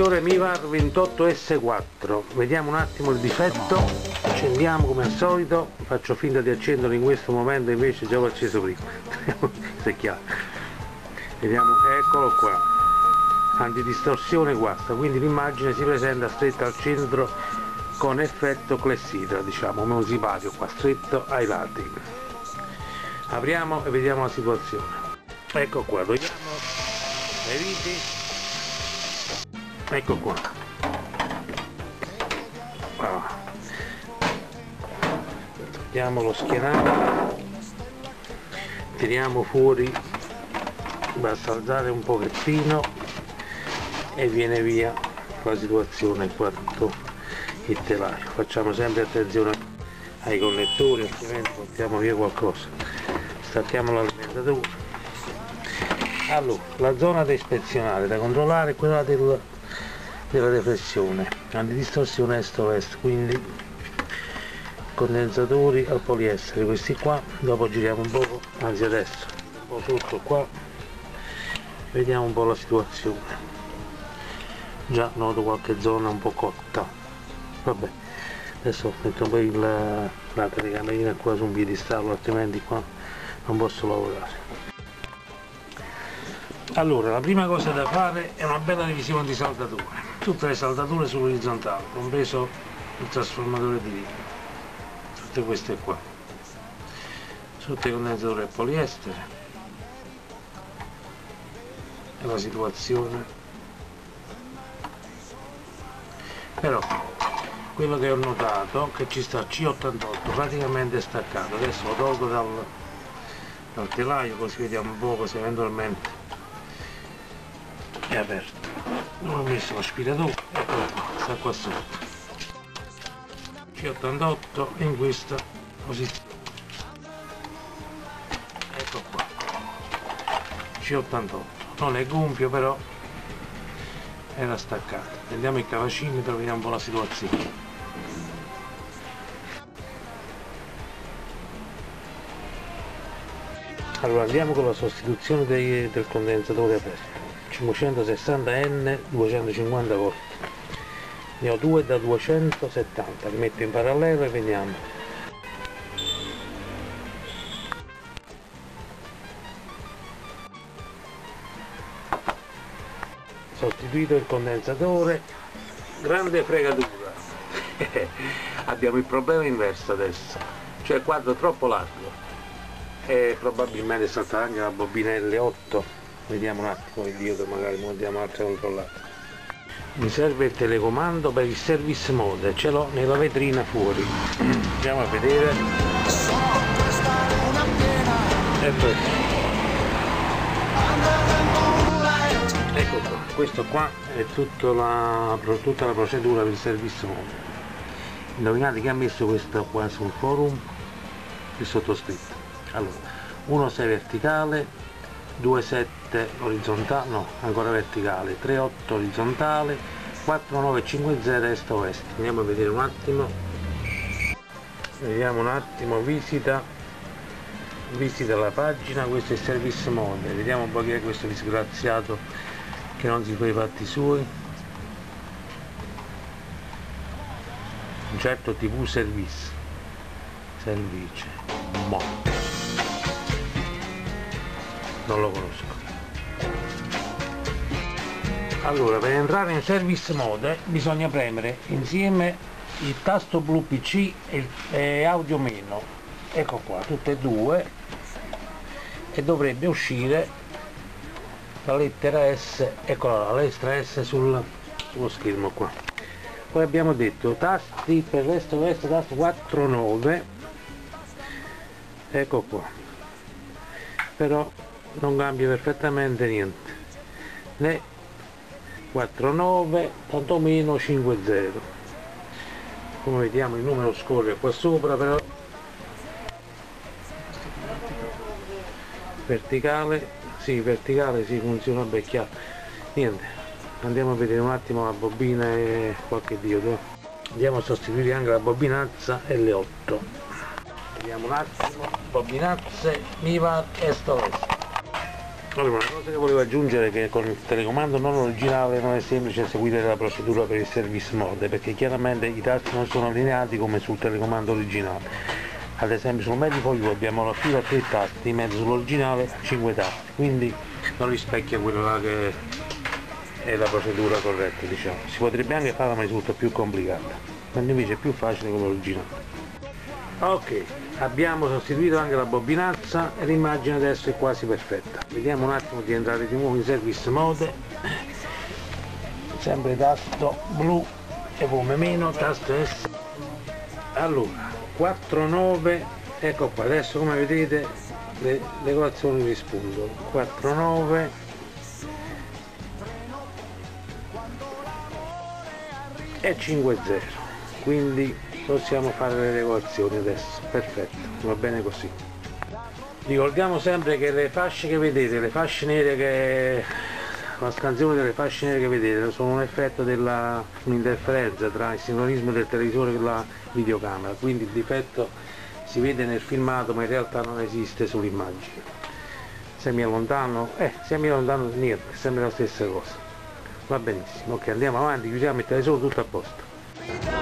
sensore Mivar 28S4 vediamo un attimo il difetto. Accendiamo come al solito. Faccio finta di accenderlo in questo momento invece già ho acceso prima. Se è chiaro. Vediamo eccolo qua. Antidistorsione guasta. Quindi l'immagine si presenta stretta al centro con effetto clessidra diciamo come un sipario qua stretto ai lati. Apriamo e vediamo la situazione. Ecco qua togliamo le viti ecco qua. Wow. togliamo lo schienale. Tiriamo fuori basta alzare un pochettino e viene via la situazione qua tutto il telaio facciamo sempre attenzione ai connettori altrimenti portiamo via qualcosa. Stacchiamo l'alimentatura allora la zona da ispezionare da controllare è quella del, della deflessione antidistorsione est-ovest quindi condensatori al poliestere. Questi qua dopo giriamo un po' anzi adesso un po' tutto qua vediamo un po' la situazione. Già noto qualche zona un po' cotta. Vabbè adesso metto un po' il, la telecamerina qua su un piedistallo altrimenti qua non posso lavorare. Allora la prima cosa da fare è una bella revisione di saldature tutte le saldature sull'orizzontale compreso il trasformatore di linea tutte queste qua. Sotto il condensatore poliestere. E la situazione. Però quello che ho notato che ci sta C88 praticamente staccato. Adesso lo tolgo dal, dal telaio così vediamo un po' se eventualmente è aperto non ho messo l'aspiratore eccolo qua sta qua sotto C88 in questa posizione. Ecco qua. C88 non è gonfio però era staccato. Prendiamo il cavacimetro vediamo un po' la situazione. Allora andiamo con la sostituzione dei, del condensatore aperto 560N 250 volt ne ho due da 270 li metto in parallelo e vediamo sostituito il condensatore. Grande fregatura. Abbiamo il problema inverso adesso. Cioè il quadro troppo largo. E probabilmente è stata anche la bobina L8 vediamo un attimo il dio che magari montiamo altre controllate mi serve il telecomando per il service mode ce l'ho nella vetrina fuori. Andiamo a vedere. Ecco. Ecco qua questo qua è la, tutta la procedura per il service mode. Indovinate che ha messo questo qua sul forum? Il sottoscritto. Allora 1.6 verticale 2,7 orizzontale, no, ancora verticale, 3,8 orizzontale, 4,950 est ovest. Andiamo a vedere un attimo. Vediamo un attimo, visita, visita la pagina, questo è il service mode, vediamo un po' chi è questo disgraziato che non si fa i fatti suoi. Certo tv service, service, mo non lo conosco allora per entrare in service mode bisogna premere insieme il tasto blu pc e, audio meno. Ecco qua tutte e due. E dovrebbe uscire la lettera S eccola la lettera S sul, sullo schermo qua. Poi abbiamo detto tasti per resto resto tasto 4 9 ecco qua. Però non cambia perfettamente niente. Né 49 tantomeno 50 come vediamo il numero scorre qua sopra però. Verticale sì verticale si sì, funziona becchiato niente andiamo a vedere un attimo la bobina e qualche diodo. Andiamo a sostituire anche la bobinazza L8 vediamo un attimo bobinazze Miva est ovest allora una cosa che volevo aggiungere è che con il telecomando non originale non è semplice seguire la procedura per il service mode perché chiaramente i tasti non sono allineati come sul telecomando originale. Ad esempio sul Medifolio abbiamo la fila a 3 tasti mentre sull'originale 5 tasti quindi non rispecchia quello là che è la procedura corretta diciamo. Si potrebbe anche fare ma risulta più complicata mentre invece è più facile con l'originale. Ok abbiamo sostituito anche la bobinazza e l'immagine adesso è quasi perfetta. Vediamo un attimo di entrare di nuovo in service mode. Sempre tasto blu e come meno tasto S. Allora 4,9 ecco qua adesso come vedete le, le colazioni rispondono 4,9 e 5,0 quindi possiamo fare le regolazioni adesso. Perfetto va bene così. Ricordiamo sempre che le fasce che vedete le fasce nere che la scansione delle fasce nere che vedete sono un effetto della un'interferenza tra il sincronismo del televisore e la videocamera. Quindi il difetto si vede nel filmato ma in realtà non esiste sull'immagine. Se mi allontano eh se mi allontano niente è sempre la stessa cosa. Va benissimo ok andiamo avanti chiudiamo il televisore tutto a posto